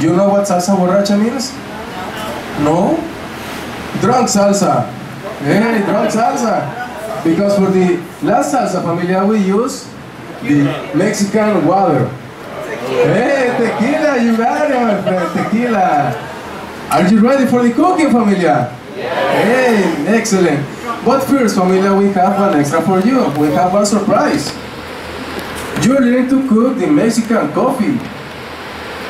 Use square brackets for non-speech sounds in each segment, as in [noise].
You know what salsa borracha means? No? Drunk salsa. Hey, drunk salsa. Because for the last salsa familia, we use the Mexican water. Hey, tequila, you got it, my friend, tequila. Are you ready for the cooking, familia? Hey, excellent. But first, familia, we have an extra for you. We have a surprise. You're learning to cook the Mexican coffee.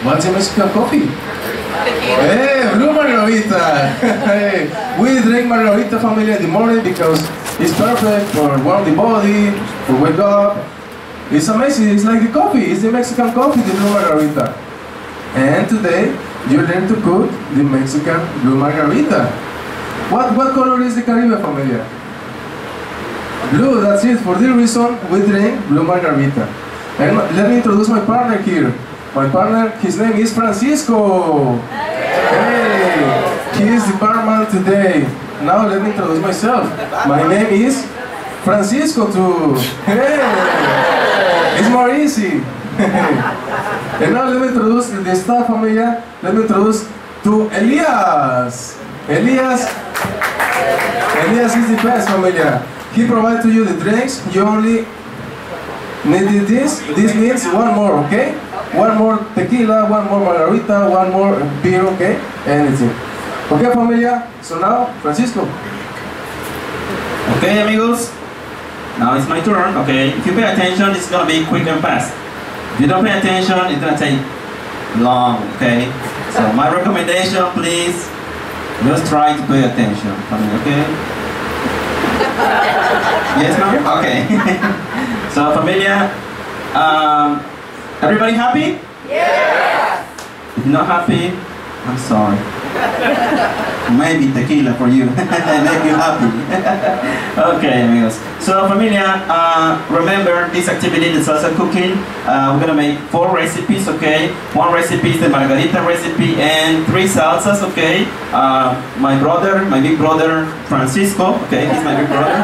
What's the Mexican coffee? Hey, blue margarita. hey, we drink margarita family in the morning because it's perfect for warm the body, for wake up. It's amazing. It's like the coffee. It's the Mexican coffee, the blue margarita. And today you learn to cook the Mexican blue margarita. What what color is the Caribe familia? Blue. That's it. For this reason, we drink blue margarita. And let me introduce my partner here. My partner, his name is Francisco. Hey, he is the barman today. Now let me introduce myself. My name is Francisco too. Hey, it's more easy. [laughs] and now let me introduce the staff familia. Let me introduce to Elias. Elias. Elias is the best familia. He provides to you the drinks. You only need this. This means one more, okay? One more tequila, one more margarita, one more beer, okay? Anything. Okay, familia? So now, Francisco. Okay, amigos. Now it's my turn. Okay, if you pay attention, it's gonna be quick and fast. If you don't pay attention, it's gonna take long. Okay. So my recommendation, please, just try to pay attention. Okay. [laughs] yes, ma'am. Okay. [laughs] so, familia, um, everybody happy? Yeah. If you're not happy, I'm sorry. [laughs] Maybe tequila for you, [laughs] make you happy. [laughs] okay, amigos. So, familia, uh, remember this activity, the salsa cooking. Uh, we're gonna make four recipes, okay? One recipe is the margarita recipe, and three salsas, okay? Uh, my brother, my big brother Francisco, okay? He's my big brother.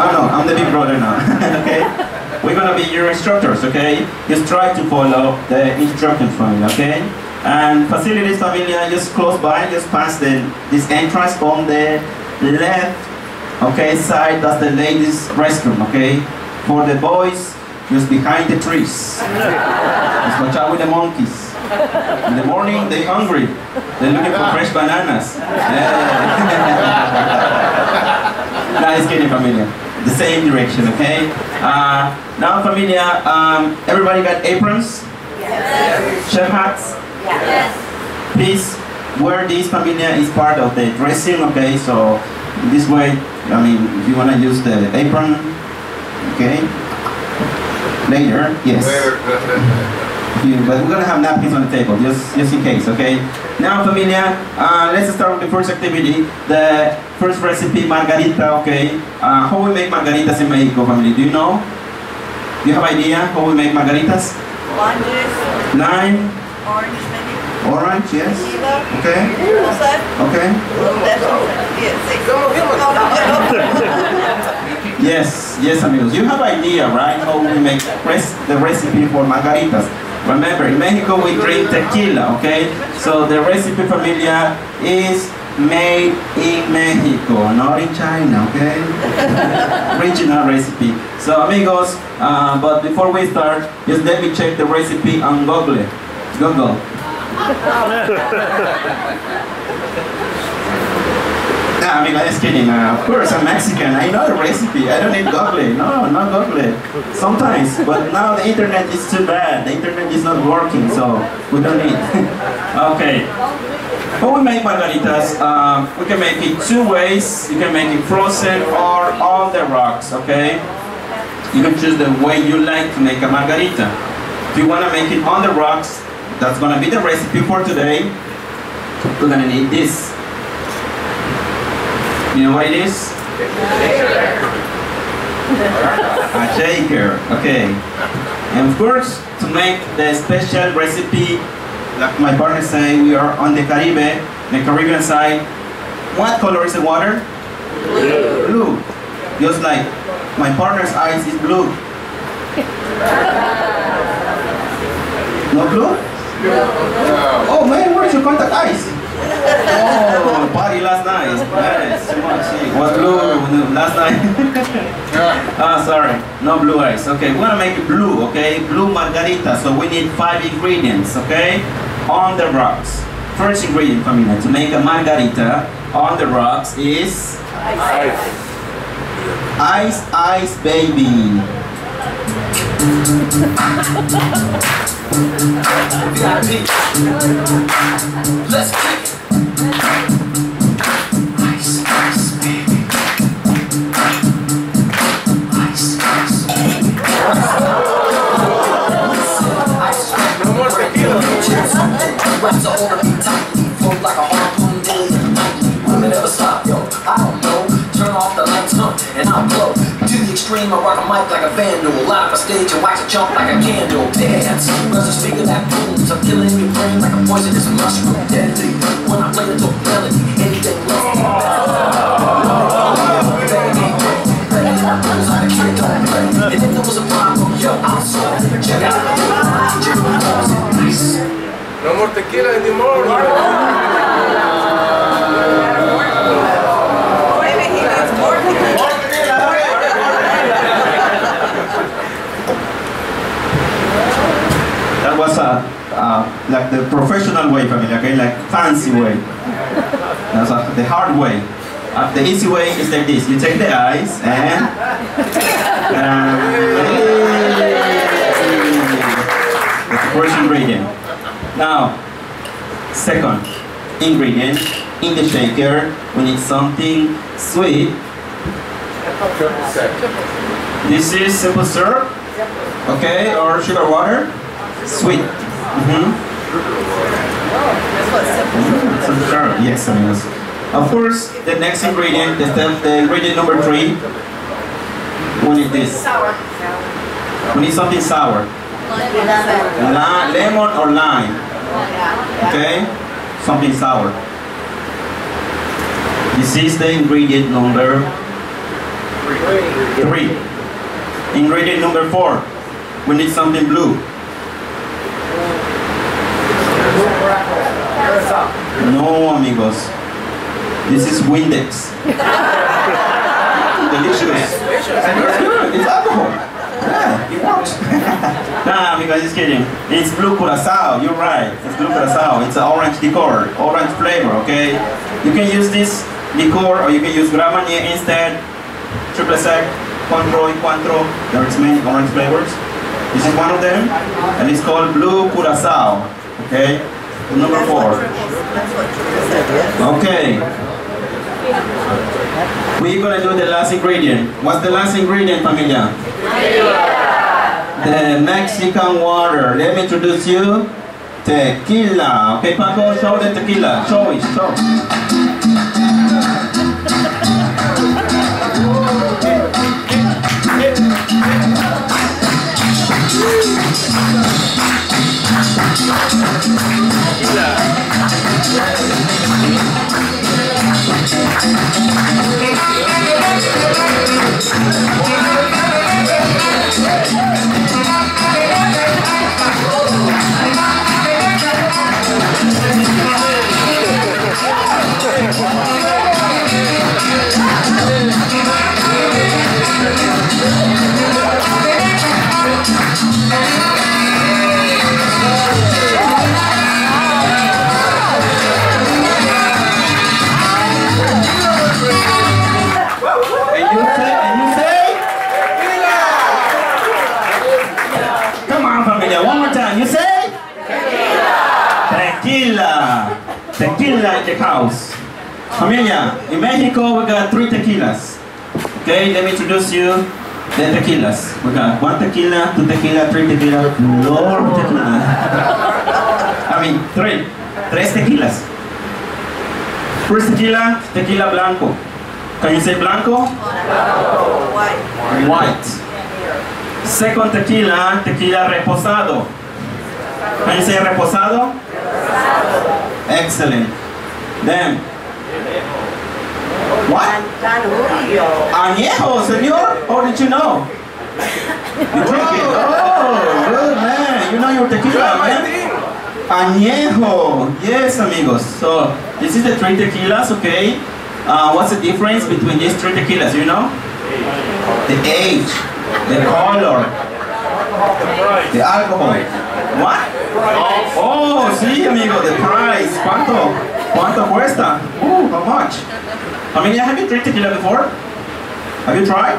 oh no, I'm the big brother now, okay? We're gonna be your instructors, okay? Just try to follow the instructions from me, okay? And facilities familia just close by, just past the this entrance on the left, okay, side. That's the ladies' restroom, okay. For the boys, just behind the trees. Just watch out with the monkeys. In the morning, they're hungry. They're looking for fresh bananas. Yeah. [laughs] nice kidding, familia. The same direction, okay? Uh, now, familia, um, everybody got aprons? Yes. Chef hats? Yes. Please wear this familia is part of the dressing, okay? So this way, I mean, if you wanna use the apron, okay? Later, yes. But we're gonna have napkins on the table, just just in case, okay? Now, familia, uh, let's start with the first activity. The first recipe, margarita, okay? Uh, how we make margaritas in Mexico, family? Do you know? Do you have idea how we make margaritas? Lime juice, Lime, orange maybe, orange, yes. Okay, okay. that's yeah, six. Yes, yes, amigos. You have idea, right? How we make the recipe for margaritas. Remember, in Mexico we drink tequila, okay? So the recipe familia is made in Mexico, not in China, okay? [laughs] Original recipe. So amigos, uh, but before we start, just let me check the recipe on Google. Google. [laughs] Nah, [laughs] I mean, I'm just kidding. Uh, of course, I'm Mexican. I know the recipe. I don't need Google. No, not Google. Sometimes, but now the internet is too bad. The internet is not working, so we don't need. [laughs] okay. When we make margaritas, uh, we can make it two ways. You can make it frozen or on the rocks, okay? You can choose the way you like to make a margarita. If you want to make it on the rocks, that's going to be the recipe for today. We're going to need this. You know what it is? A shaker, okay. And of course, to make the special recipe, like my partner say, we are on the Caribe, the Caribbean side. What color is the water? Blue. Blue. Just like my partner's eyes is blue. No blue? No. Oh man, where's your contact eyes? Oh, party last night. Much. Was blue last night. Ah, sorry, no blue eyes. Okay, we wanna make it blue, okay? Blue margarita, so we need five ingredients, okay? On the rocks. First ingredient, familia, to make a margarita on the rocks is ice, ice, ice, baby. Let's kick Are holding me tightly, float like a harpoon daily. Will it stop, yo? I don't know. Turn off the lights, huh, and I'll glow. To the extreme, I rock a mic like a vandal. Light up a stage and wax a jump like a candle. Dance, where's the speaker that booms? I'm killing your brain like a poisonous mushroom. Deadly, when I play the dope melody, anything less than yo, solve it. Check out the. No more tequila anymore. Wait a minute, he needs more tequila. That was a, uh, like the professional way, familia, okay? Like fancy way. That's a, the hard way. Uh, the easy way is like this. You take the ice and... um, the first ingredient. Now, second ingredient in the shaker, we need something sweet. This is simple syrup, okay, or sugar water. Sweet. Mm-hmm. Simple. Some syrup. Yes, amigos. Of course, the next ingredient, the, step, the ingredient number three, we need this. We need something sour. Lemon. Lime, lemon or lime, okay? Something sour. This is the ingredient number three. Ingredient number four, we need something blue. No, amigos. This is Windex. [laughs] Delicious. And it's good. It's alcohol. Yeah, it works. [laughs] nah, because just kidding. It's blue curacao. You're right. It's blue curacao. It's an orange liqueur, orange flavor. Okay. You can use this liqueur or you can use Grand instead. Triple sec, Cointreau, Cointreau. There's many orange flavors. This is one of them, and it's called blue curacao. Okay. Number four. That's what Triple sec, yes. Okay. We're gonna do the last ingredient. What's the last ingredient, familia? The Mexican water. Let me introduce you. Tequila. Okay, Paco, show the tequila. Show it, show. And the house. Familia, in Mexico we got three tequilas. Okay, let me introduce you the tequilas. We got one tequila, two tequila, three tequila, more tequila. I mean, three. Tres tequilas. First tequila, tequila blanco. Can you say blanco? White. White. Second tequila, tequila reposado. Can you say reposado? Excellent. Them. What? Añejo, senor? How did you know? You drink it. Oh, oh good man. You know your tequila, man. Añejo. Yes, amigos. So, this is the three tequilas, okay? Uh, what's the difference between these three tequilas, you know? The age, the color, the alcohol. What? Oh, oh, sí, amigo, the price. ¿Cuánto? Quanta cuesta? Ooh, how much? How many? have you tried tequila before? Have you tried?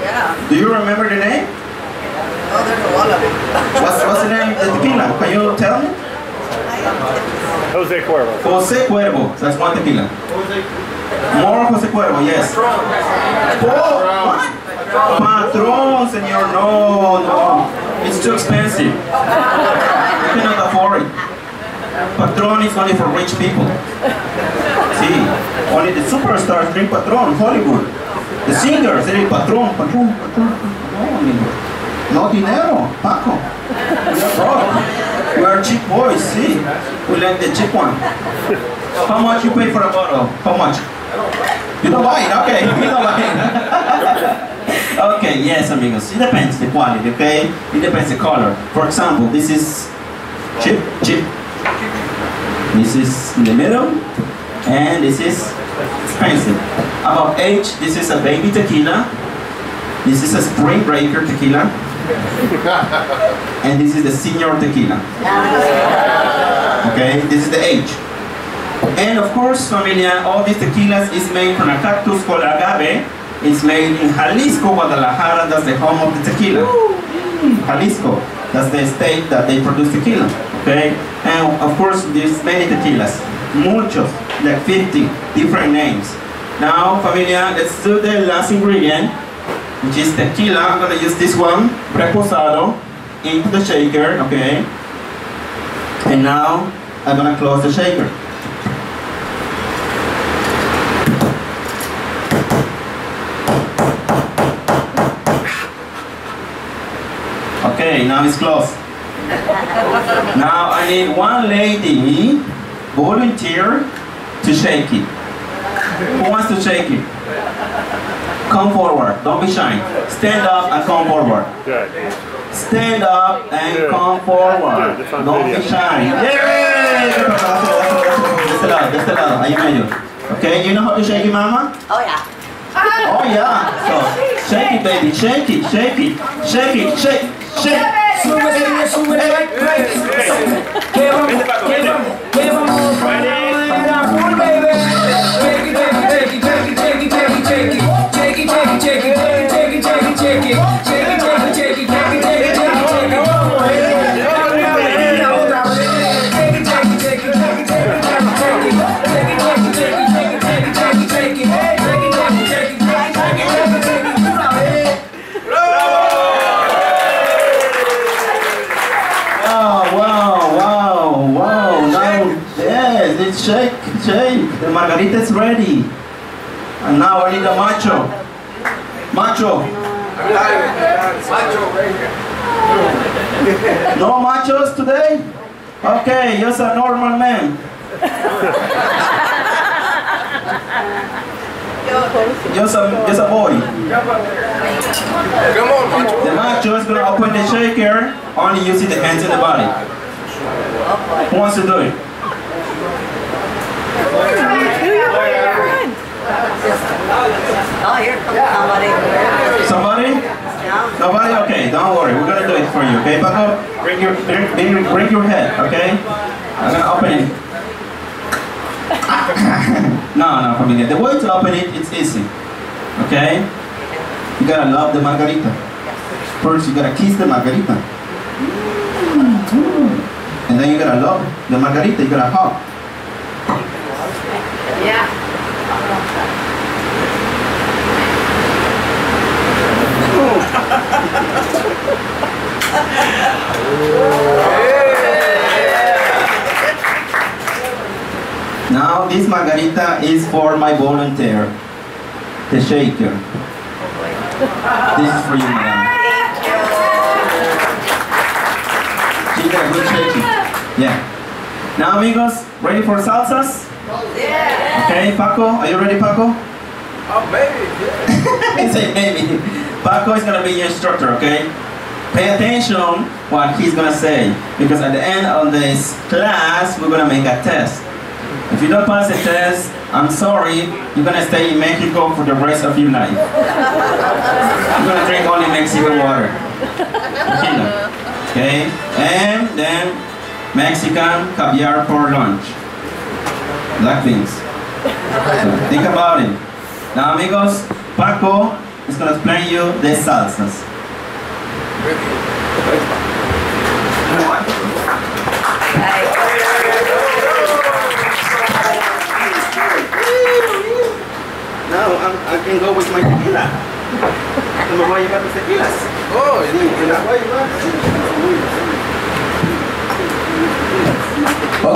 Yeah. Do you remember the name? Oh, there's a lot of it. what's, what's the name of the tequila? Can you tell me? Jose Cuervo. Jose Cuervo. That's one tequila. More Jose Cuervo, yes. Patron. Oh, Patron, senor. No, no. It's too expensive. You cannot afford it. Patron is only for rich people. See, only the superstars drink Patron, Hollywood. The singers drink Patron, Patron, Patron, Patron. No dinero, Paco. We are. We are cheap boys, see? We like the cheap one. How much you pay for a bottle? How much? You don't buy it, okay. [laughs] You don't buy it. [laughs] Okay, yes, amigos. It depends the quality, okay? It depends the color. For example, this is cheap, cheap, this is in the middle, and this is expensive. About age, this is a baby tequila. This is a spring breaker tequila. and this is the senior tequila. Okay, this is the age. And of course, familia, all these tequilas is made from a cactus called agave. It's made in Jalisco, Guadalajara, that's the home of the tequila. Jalisco, that's the state that they produce tequila. Okay? And of course, there's many tequilas, muchos, like 50 different names. Now, familia, let's do the last ingredient, which is tequila. I'm gonna use this one, reposado, into the shaker, okay? And now, I'm gonna close the shaker. Okay, now it's closed. [laughs] now I need one lady volunteer to shake it. Who wants to shake it? Come forward. Don't be shy. Stand up and come forward. Stand up and come forward. Don't be shy. Yay! Just allow, just allow. Ayun Okay, you know how to shake it, mama? Oh yeah. Oh yeah. So shake it, baby. Shake it, shake it, shake it, shake, shake. Súbele, súbele, súbele. ¿Qué vamos? ¿Qué vamos? ¿Qué vamos? Shake, shake. The margarita is ready. And now I need a macho. Macho. Macho. No machos today? Okay, just a normal man. Just a, just a boy. Come on, macho. The macho is gonna open the shaker only using the hands and the body. Who wants to do it? Oh, here somebody. Somebody? Nobody? Okay, don't worry. We're gonna do it for you, okay? Paco, bring your bring, bring, bring your head, okay? I'm gonna open it. [coughs] no, no, familia. The way to open it, it's easy. Okay? You gotta love the margarita. First, you gotta kiss the margarita. And then you gotta love the margarita. You gotta hug. Yeah. Now, this margarita is for my volunteer, the shaker. This is for you, madam. She got a good. Yeah. Now, amigos, ready for salsas? Yeah. Okay, Paco, are you ready, Paco? Oh, baby. I say maybe. Paco is gonna be your instructor, okay? Pay attention. what he's gonna say because at the end of this class we're gonna make a test. If you don't pass the test, I'm sorry, you're gonna stay in Mexico for the rest of your life. You're gonna drink only Mexican water. Okay? And then Mexican caviar for lunch. Black beans. So [laughs] think about it. Now amigos, Paco is gonna explain you the salsas. Now I'm, I can go with my tequila. Me voy a llevar los tequilas. Oh, Sí, me las voy.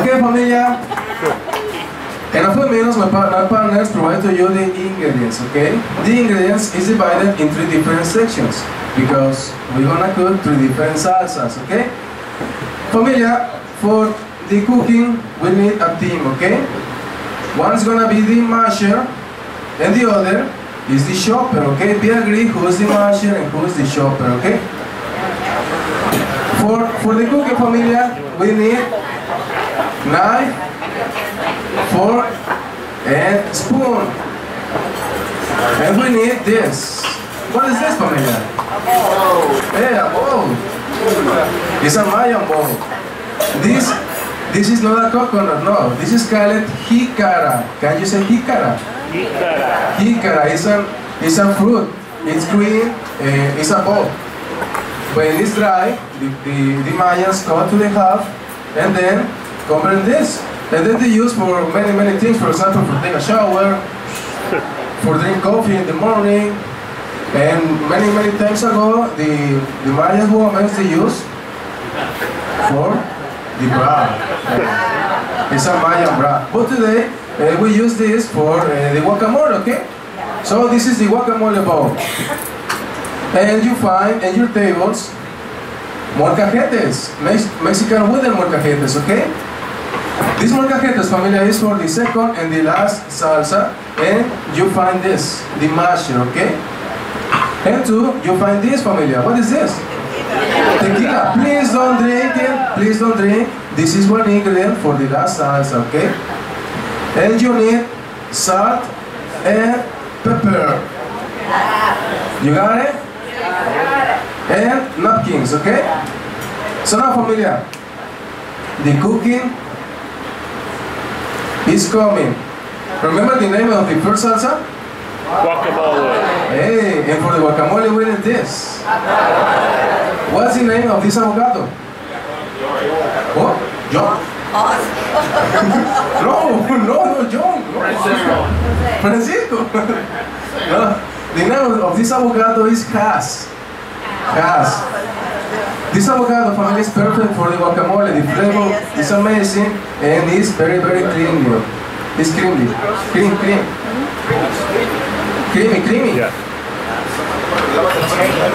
Okay, familia. A few minutes, my, par- my partners provide to you the ingredients, okay? The ingredients is divided in three different sections because we're gonna cook three different salsas, okay? Familia, for the cooking, we need a team, okay? One's gonna be the masher, and the other is the shopper, okay? We agree who's the masher and who's the shopper, okay? For, for the cooking, familia, we need knife, fork, and spoon. And we need this. What is this, familia? Yeah, a bowl. It's a Mayan bowl. This, this is not a coconut, no. This is called jicara. Can you say jicara? Jicara is a, is a fruit. It's green, uh, it's a bowl. When it's dry, the, the, the Mayans cut to the half and then cover this. And then they use for many, many things. For example, for take a shower, for drink coffee in the morning. And many, many times ago, the, the Mayan women they use for the bra. [laughs] It's a Mayan bra. But today, uh, we use this for uh, the guacamole, okay? So this is the guacamole bowl. And you find in your tables molcajetes, Mex- Mexican wooden molcajetes, okay? This molcajetes familia is for the second and the last salsa, and you find this, the masher, okay? And two, you find this familia. What is this? Tequila. Please don't drink it. Please don't drink. This is one ingredient for the last salsa, okay? And you need salt and pepper. You got it? And napkins, okay? So now, familia, the cooking is coming. Remember the name of the first salsa? Guacamole. Hey, and for the guacamole, we need this. What's the name of this avocado? What? John? [laughs] [laughs] no, no, no, John. No. Francisco. [laughs] no, the name of this avocado is Cas. Cas. This avocado family is perfect for the guacamole. The flavor is amazing and it's very, very creamy. It's creamy. Cream, cream. Creamy, creamy. Yeah.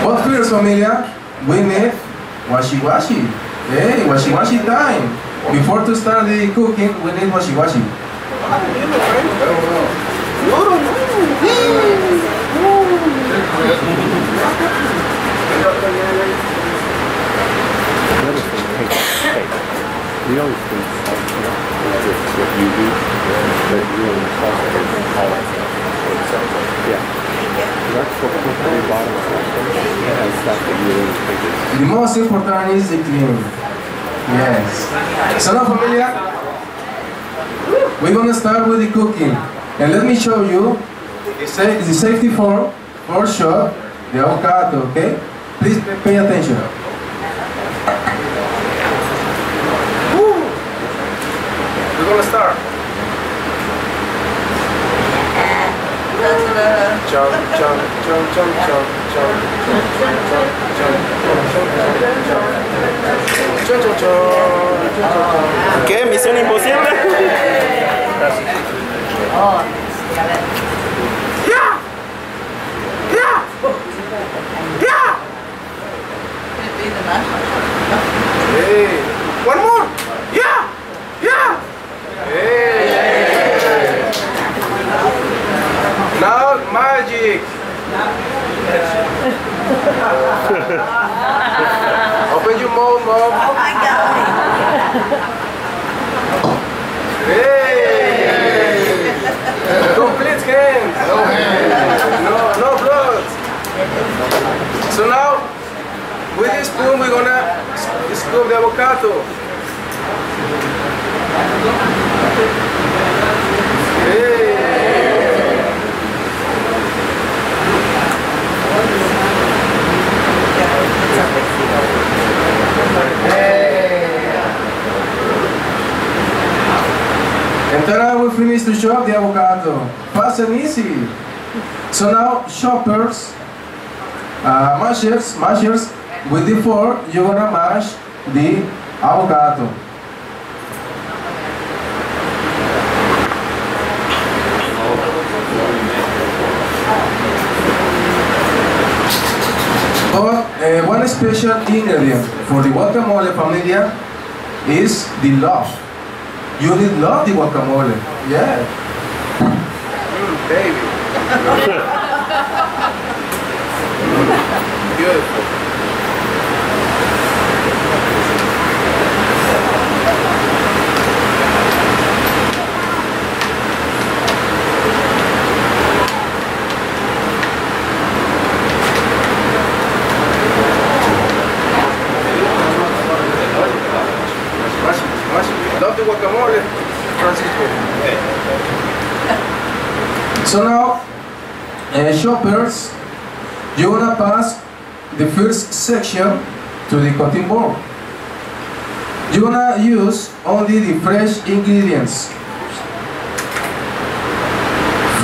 What first, familia? We need washi washi. Hey, washi washi time. Before to start the cooking, we need [laughs] We always think it's what you do, but Yeah. Bottom and stuff that you think is. The most important is the cleaning. Yes. So now, familia, we're gonna start with the cooking, and let me show you the, sa- the safety form for sure. The avocado, okay? Please pay attention. We're gonna start. Jump, jump, jump, jump, jump, jump, jump, jump, jump, jump, jump, jump, jump, ¿Qué? ¿Misión imposible? Oh, a ver. ¡Ya! ¡Ya! ¡Ya! One more! Now magic. [laughs] boom, boom. Oh my God. Hey! Complete hands. No hands. No, no blood. So now, with this spoon, we're gonna scoop the avocado. Hey! And then we finish to chop the avocado. Fast and easy. So now choppers, uh, mashers, mashers, with the fork, you're gonna mash the avocado. Uh, one special ingredient for the guacamole familia is the love. You need love the guacamole. Yeah. Mm, baby. [laughs] Beautiful. Smash it, smash it. Love the guacamole, Francisco. So now, uh, shoppers, you wanna pass the first section to the cutting board. You wanna use only the fresh ingredients.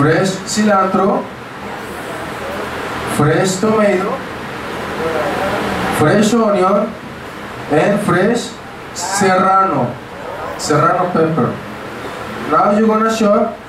Fresh cilantro, fresh tomato, fresh onion, and fresh serrano, serrano pepper. Now you're gonna chop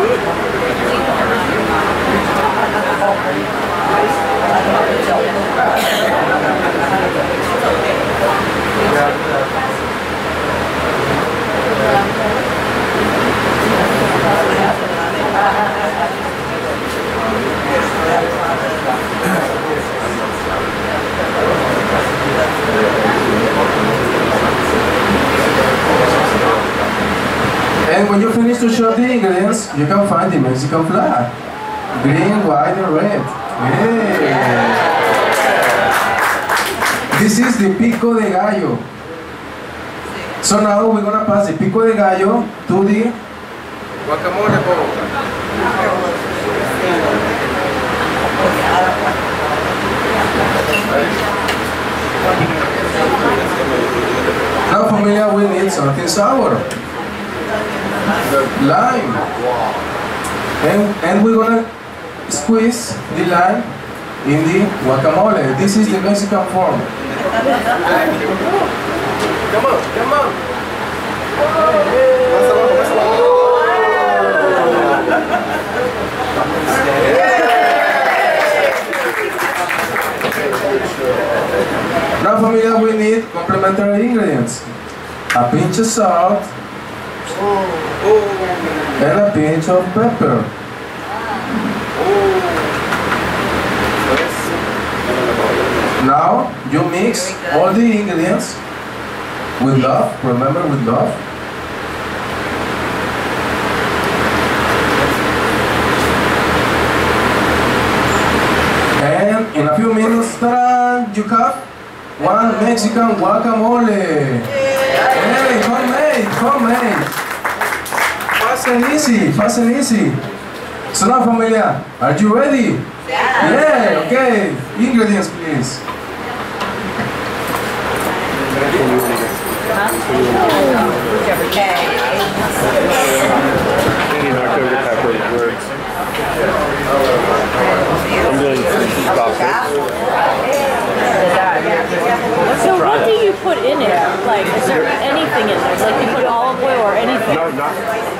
And when you finish to chop the ingredients, you can find the Mexican flag. Green, white, and red. Yeah. This is the pico de gallo. So now we're gonna pass the pico de gallo to the guacamole bowl. Now familia, we need something sour. Lime. And, and we're gonna squeeze the lime in the guacamole. This is the Mexican form. Come on, come on. Now familia, we need complementary ingredients. A pinch of salt and a pinch of pepper. Now you mix all the ingredients with love. Remember with love. And in a few minutes, you have one Mexican guacamole. Hey, homemade, homemade. Fast and easy, fast and easy. So now, familia, are you ready? Yeah. Yeah, okay. Ingredients, please. Any October pepper works. I'm doing some coffee. So what do you put in it? Like, is there anything in there? Like, you put olive oil or anything? No, not.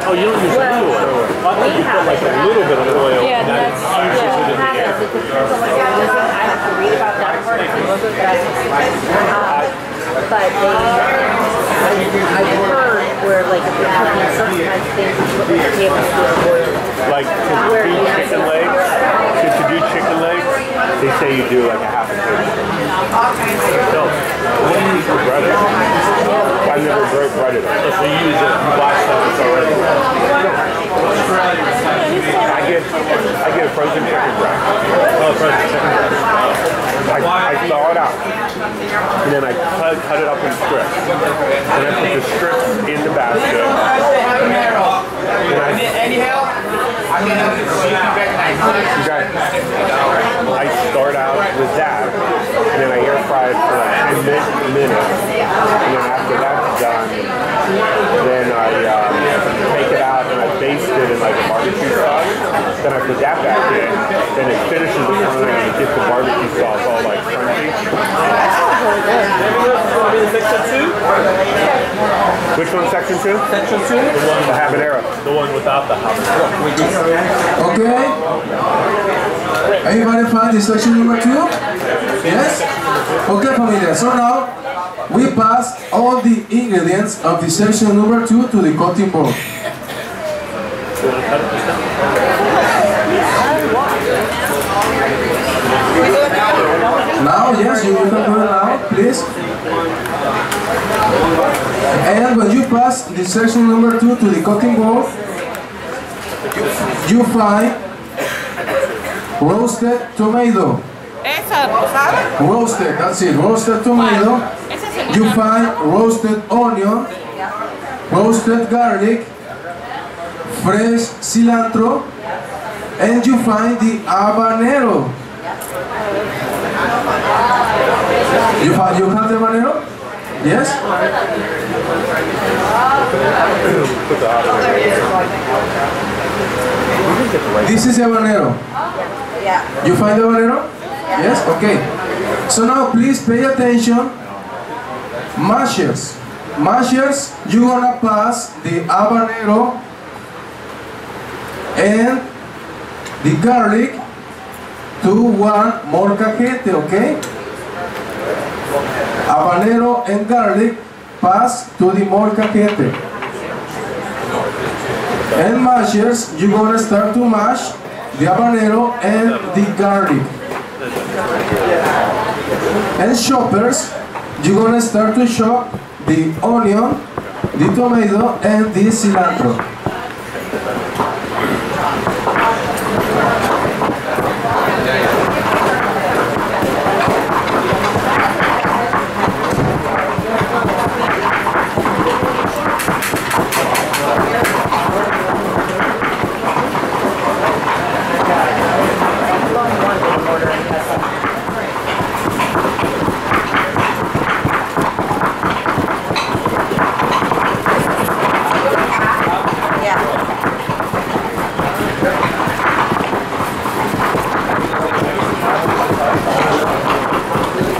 Oh, you don't use Well, oil. I thought you put like a little bit of oil. Yeah, and that's, yeah, in the air. it. It depends on what you're using. I have to read about that part But they, I've heard where like if you're cooking sometimes things you put like a tablespoon of oil. Like to Where do chicken legs, to, to do chicken legs, they say you do like a half a tablespoon. No, what do you use for bread? I've never bread breaded it. So you use it, you buy stuff that's already I get I get a frozen chicken breast. Oh, frozen chicken breast. I, I thaw it out. And then I cut, cut it up in strips. And I put the strips in the basket. And I, you I start out with that, and then I air fry it for like 10 mi- minutes. And then after that's done, then I um, take it out and I baste it in like a barbecue sauce. Then I put that back in, and it finishes the frying and gets the barbecue sauce all like crunchy. Which one's section two? Section two? The one the habanero. The one without the habanero. Okay? Everybody find the section number two? Yes? Okay, familia. So now we pass all the ingredients of the section number two to the cutting board. Now, yes, you can do please. And when you pass the section number two to the cutting board, you find roasted tomato. Roasted, that's it, roasted tomato. You find roasted onion, roasted garlic, fresh cilantro, and you find the habanero. You have, you have the habanero? Yes? Put the habanero. This is habanero. Yeah. You find the habanero? Yes? Okay. So now please pay attention. Mashers. Mashers, you're gonna pass the habanero and the garlic to one molcajete, okay? Habanero and garlic pass to the molcajete. And mashers, you're gonna start to mash the habanero and the garlic. And choppers, you're gonna start to chop the onion, the tomato, and the cilantro.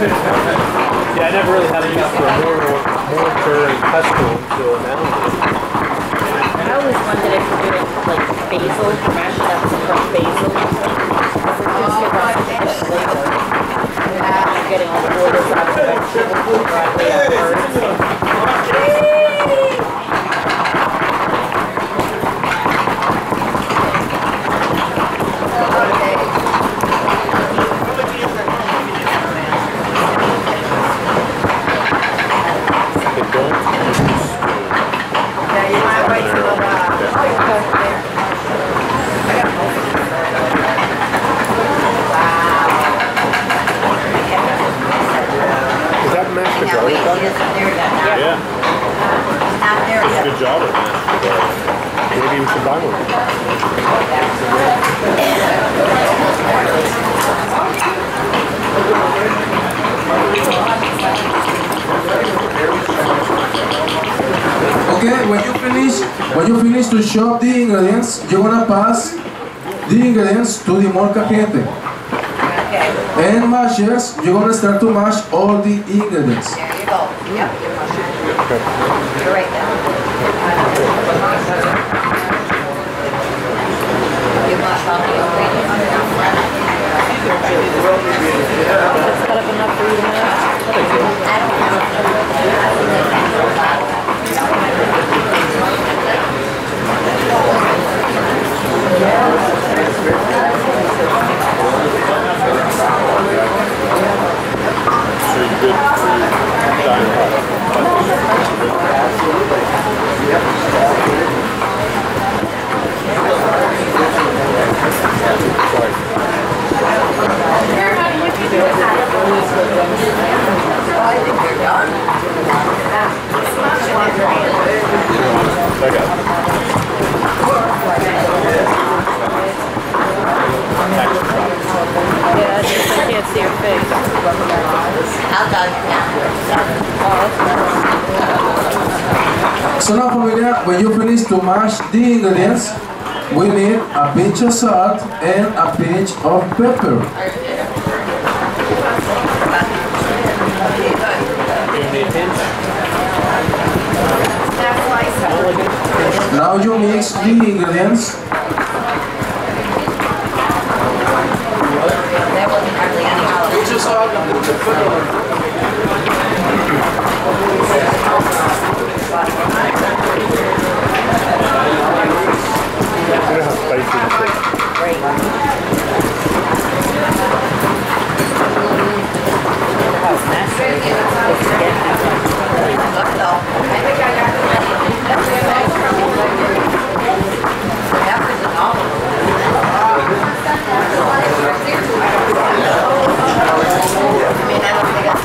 Yeah, I never really had use for a mortar, mortar and pestle until now. I always wondered if you do it with, like basil, mash it up fresh basil. Because it gives you that fresh flavor. You're getting all the oils out of the vegetables, broccoli, and herbs. They don't Is that mashed No, garlic wait, done? it isn't there yet. Yeah. Not there yet. Good job with mashed garlic. Maybe we should buy one. Okay, when you finish, when you finish to chop the ingredients, you're gonna pass the ingredients to the molcajete. Okay, And mashers, you're gonna start to mash all the ingredients. there you go. Yep, you're right there. You must not be okay. That's cut up enough for you to match? Yeah, I just I can't see your face. I'll tell you now. So now familia, when you finish to mash the ingredients, we need a pinch of salt and a pinch of pepper. Now you mix the ingredients There wasn't hardly any olive. Pinch of salt and pinch of pepper. You know how spicy this is. Look though. Peppers and olive. I mean, I don't think that's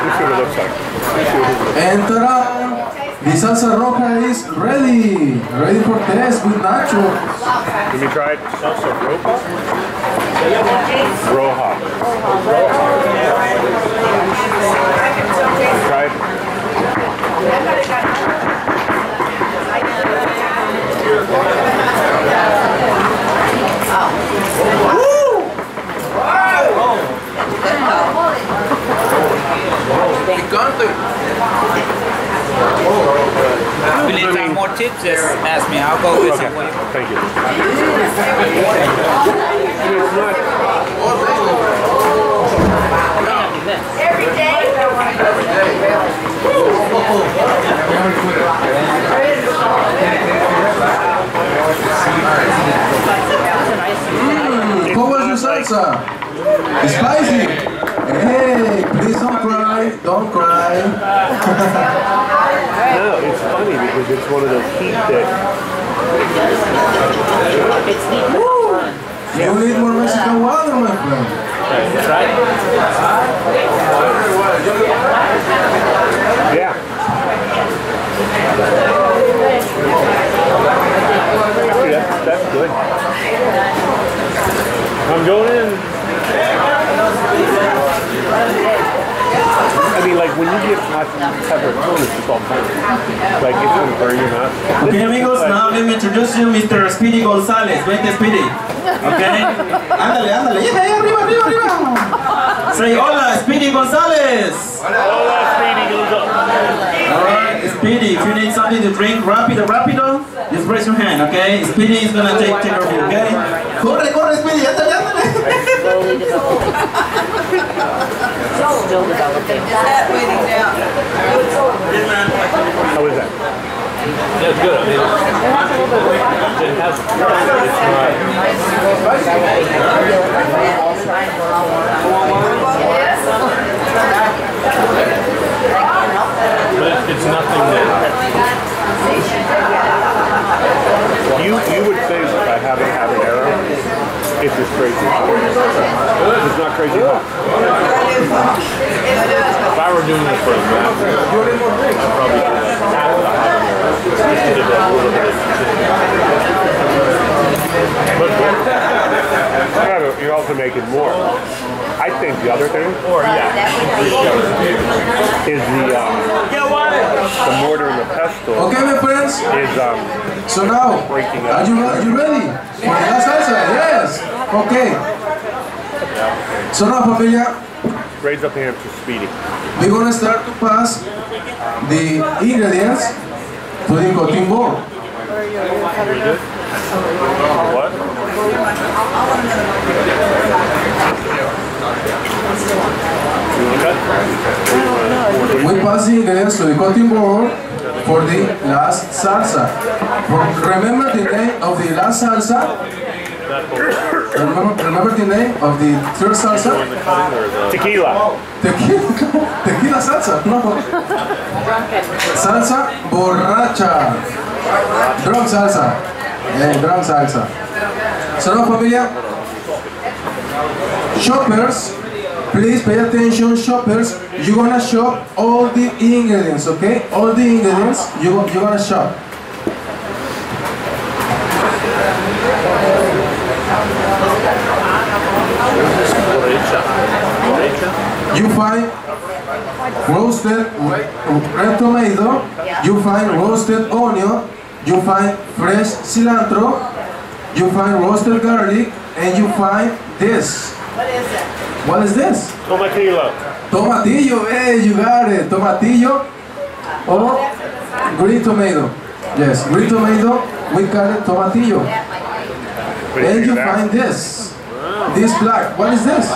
This is what it looks like. This is what it looks And ta-da! The salsa roja is ready! Ready for test with nacho. like. Let me try it. Salsa roja? Roja. Try it. If you need some more tips, just ask me. I'll go get Okay. some for you. Thank you. It's not How was your salsa? Spicy? Hey, please don't cry, don't cry. [laughs] No, it's funny because it's one of those heat that It's heat but not fun. You need more Mexican water, my friend. yeah. Actually, that's, that's good. I'm going in. I mean, like when you get hot pepper corn, it's just all burnt. Like it's gonna burn your mouth. Okay, amigos, now let me introduce you, Mr. Speedy Gonzalez. Vente, Speedy. Okay? Ándale, ándale. Yeah, yeah, arriba, arriba, arriba. Say hola, Speedy Gonzalez. Hola, Speedy Gonzalez. Alright, Speedy, if you need something to drink, rapido, rapido, just raise your hand, okay? Speedy is gonna take care of you, okay? Corre, corre, Speedy? How is that? It's good. It has, but it's, nothing that, You you would think by having habanero, it's just crazy. It's not crazy if I were doing this for a map, I'd probably do half the. Just to a little bit but you're also making more. I think the other thing or yeah. is the um, the mortar and the pestle Okay, my friends. is um, So now, Breaking are you, are you ready for the last salsa? Yes. Okay. So now, familia, Raise up hand to Speedy. We're gonna start to pass the ingredients to the cutting board. What? You want that? We pass the ingredients to the cutting board for the last salsa. Remember the name of the last salsa? Remember, remember the name of the third salsa? Tequila. Tequila, [laughs] tequila salsa, no. Salsa borracha. Drunk salsa. Eh, drunk salsa. Now familia, shoppers, please pay attention, shoppers. You're gonna shop all the ingredients, okay? All the ingredients you, you're gonna shop. You find roasted red tomato, you find roasted onion, you find fresh cilantro, you find roasted garlic, and you find this. What is it? What is this? Tomatillo. Tomatillo, hey, you got it. Tomatillo or green tomato. Yes, green tomato, we call it tomatillo. What And you you think of find this. This black. What is this?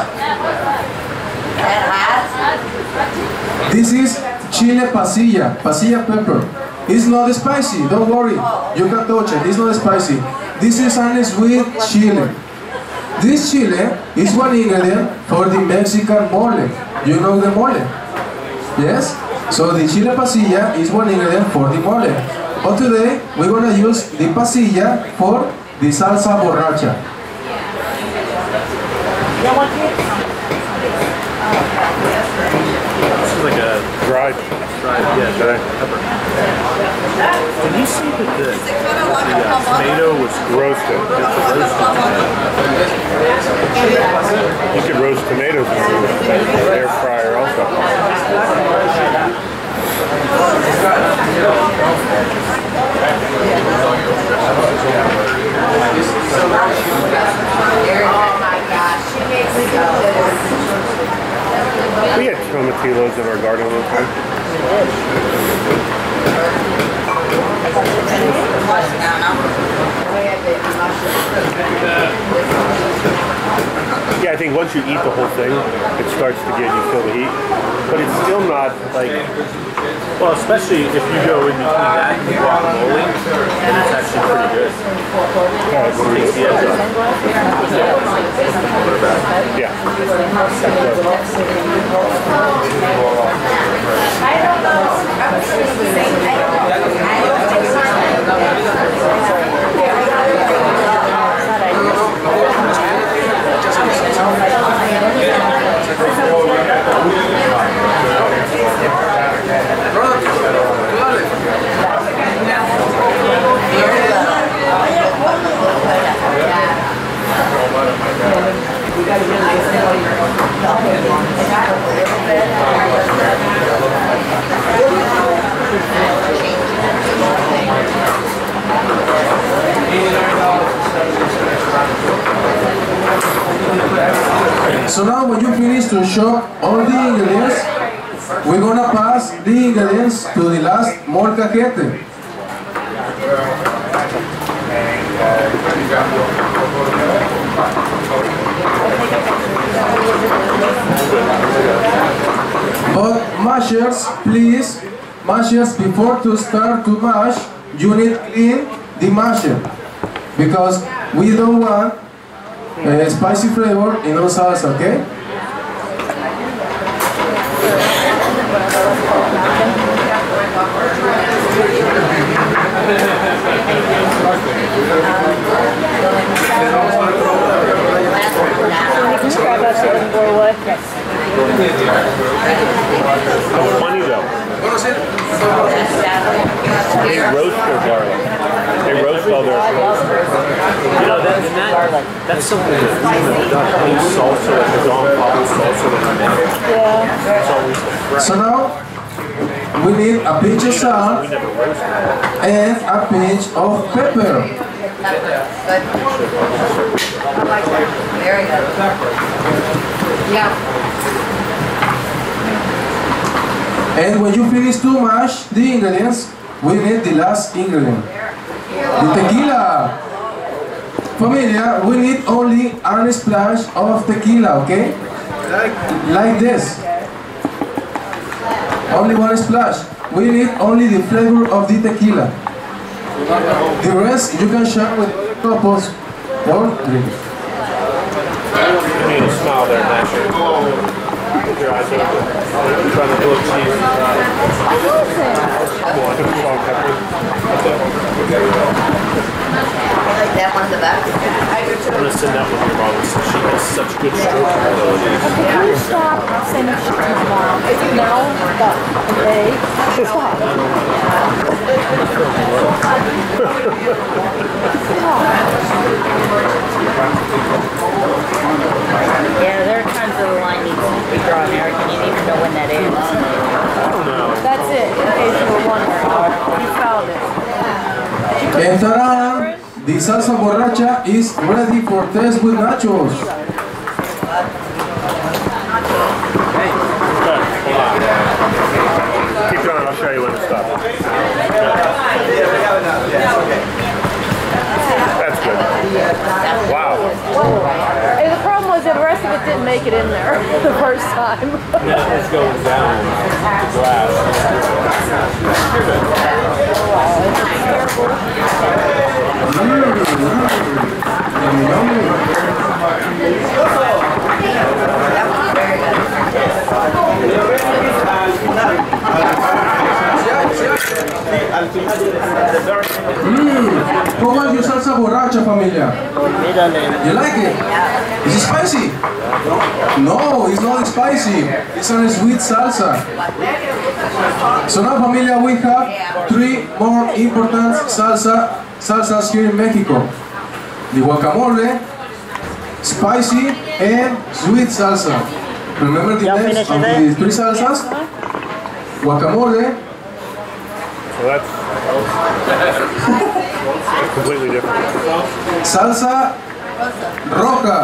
This is chile pasilla, pasilla pepper. It's not spicy, don't worry. You can touch it, it's not spicy. This is a sweet chile. This chile is one ingredient for the Mexican mole. You know the mole? Yes? So the chile pasilla is one ingredient for the mole. But today we're gonna use the pasilla for the salsa borracha. This is like a Dried. Dried, yeah, dried pepper. Did you see that the, the uh, tomato was Roasted. You could roast tomatoes in the air fryer also. Oh my gosh, she makes me go. We had tomatillos in our garden one time. Yeah, I think once you eat the whole thing, it starts to get you feel the heat, but it's still not like Well, especially if you go in between that and guacamole, and it's actually pretty good. edge off. yeah. So now when you finish to shop all the ingredients, we're gonna pass the ingredients to the last molcajete. But mashers, please, mashers, before to start to mash, you need clean the masher. Because we don't want uh, spicy flavor in our salsa, okay? Describe how she doesn't blow away. How funny though. They roast their garlic. They roast all their. You know, that, and that, that's something that we have done. Any salsa, like the Don Pablo salsa that we make, Yeah. it's always the fresh. So now we need a pinch of salt and a pinch of pepper. Yeah. And when you finish to mash the ingredients, we need the last ingredient. The tequila. Familia, we need only a splash of tequila, okay? Like this. Only one splash. We need only the flavor of the tequila. The rest you can share with couples or drink. You need a smile there, Nash. Keep your eyes open. I'm trying to blow cheese. Uh, Come on, salt, pepper. I like that one the best. I'm gonna send that with your mom. She has such good stroke abilities. Can you stop sending shit to my mom? No, but, okay, stop. Yeah, there are times where the line needs to be drawn, Eric, and you need to know when that is. That's it, in case you were wondering. You found it. And ta-da! The salsa borracha is ready for test with nachos. Keep going, I'll show you when to stop. That's good. Wow. And the problem was that the rest of it didn't make it in there [laughs] the first time. Now it's going down the glass. How was your salsa borracha, familia? You like it? Is it spicy? No, it's not spicy. It's a sweet salsa. So now, familia, we have three more important salsa salsas here in Mexico. The guacamole, spicy, and sweet salsa. Remember the names of the three salsas? Guacamole, So that's completely different. salsa roja,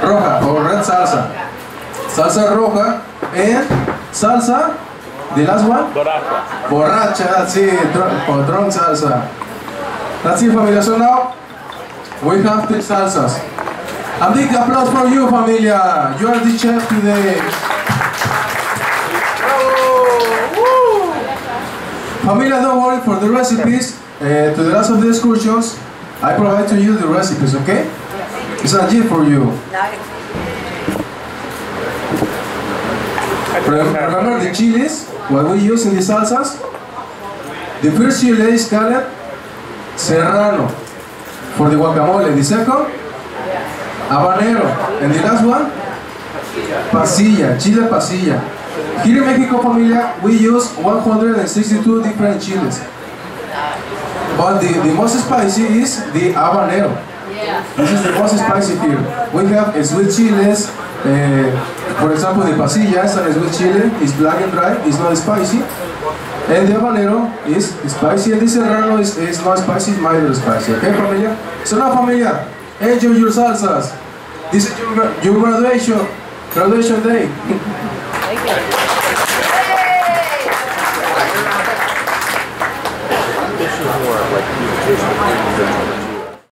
roja or red salsa, salsa roja, and salsa, the last one, Baraka. borracha, that's it, drunk, or drunk salsa. That's it, familia. So now we have three salsas. A big applause for you, familia. You are the chef today. Familia, don't worry for the recipes. Uh, to the last of the excursions, I provide to you the recipes, okay? It's a gift for you. Rem- Remember the chilies, what we use in the salsas? The first chili is called serrano for the guacamole. The second, habanero. And the last one, pasilla, chile pasilla. Here in Mexico, familia, we use 162 different chiles. But the, the most spicy is the habanero. This is the most spicy here. We have sweet chiles. Uh, for example, the pasilla is a sweet chile. It's black and dry. It's not spicy. And the habanero is spicy. And the serrano is, is not spicy. It's mild spicy. Okay, familia? So now, familia, enjoy your salsas. This is your, your graduation. Graduation day. [laughs] This is more like nutrition.